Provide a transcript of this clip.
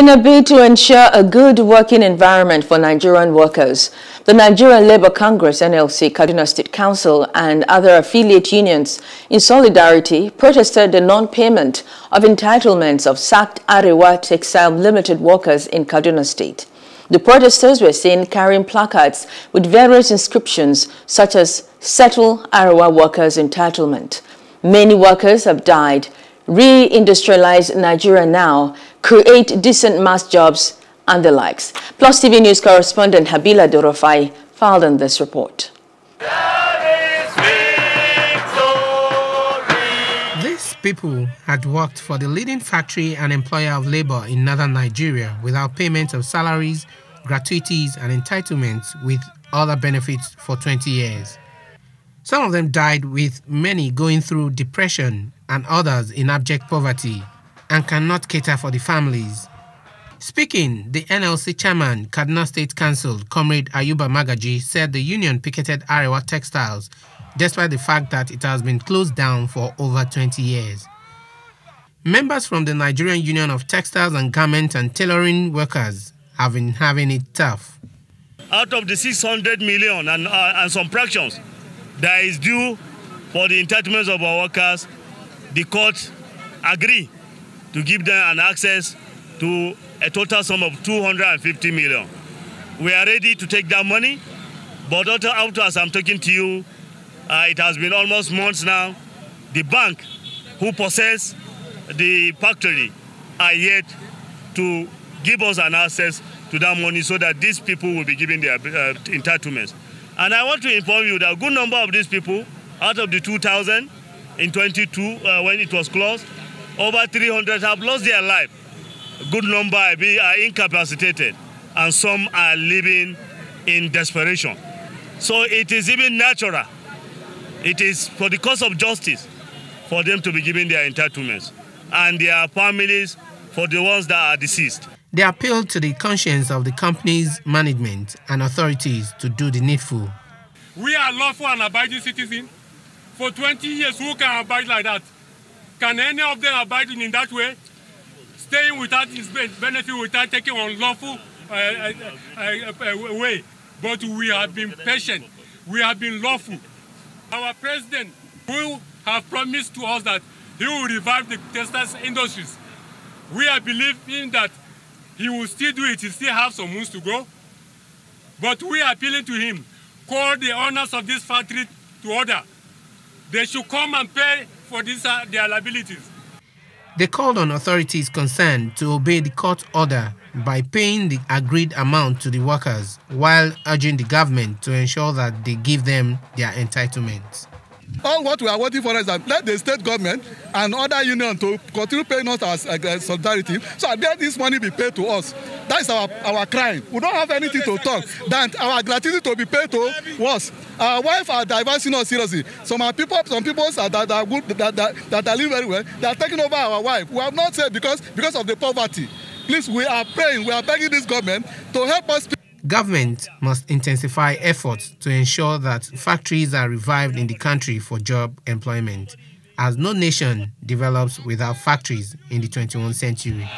In a bid to ensure a good working environment for Nigerian workers, the Nigerian Labour Congress NLC Kaduna State Council and other affiliate unions in solidarity protested the non-payment of entitlements of sacked Arewa Textile Limited workers in Kaduna State. The protesters were seen carrying placards with various inscriptions such as Settle Arewa Workers Entitlement. Many workers have died re-industrialize Nigeria now, create decent mass jobs, and the likes. Plus TV News correspondent Habila Dorofai filed on this report. These people had worked for the leading factory and employer of labor in northern Nigeria without payment of salaries, gratuities, and entitlements with other benefits for 20 years. Some of them died with many going through depression and others in abject poverty and cannot cater for the families. Speaking, the NLC chairman, Kaduna State Council, Comrade Ayuba Magaji, said the union picketed Arewa Textiles despite the fact that it has been closed down for over 20 years. Members from the Nigerian Union of Textiles and Garment and Tailoring Workers have been having it tough. Out of the 600 million and, uh, and some fractions that is due for the entitlements of our workers, the court agree to give them an access to a total sum of 250 million. We are ready to take that money, but after as I'm talking to you, uh, it has been almost months now. The bank who possess the factory are yet to give us an access to that money so that these people will be given their uh, entitlements. And I want to inform you that a good number of these people, out of the 2,000 in 22 uh, when it was closed, over 300 have lost their life. Good number are incapacitated, and some are living in desperation. So it is even natural. It is for the cause of justice for them to be given their entitlements and their families for the ones that are deceased. They appeal to the conscience of the company's management and authorities to do the needful. We are lawful and abiding citizens. For 20 years, who can abide like that? Can any of them abide in that way? Staying without his benefit, without taking unlawful uh, uh, uh, uh, way. But we have been patient. We have been lawful. Our president who have promised to us that he will revive the textiles industries. We are believing that he will still do it. He still have some moons to go. But we are appealing to him. Call the owners of this factory to order. They should come and pay for this, uh, their liabilities. They called on authorities concerned to obey the court order by paying the agreed amount to the workers while urging the government to ensure that they give them their entitlements. All what we are waiting for is that let the state government and other union to continue paying us our uh, solidarity. So that this money be paid to us. That is our our crime. We don't have anything to talk than our gratitude to be paid to us. Our wife are divorcing us seriously. Some are people some people are that are good that that that are living very well. They are taking over our wife. We have not said because because of the poverty. Please we are praying we are begging this government to help us. Government must intensify efforts to ensure that factories are revived in the country for job employment, as no nation develops without factories in the 21st century.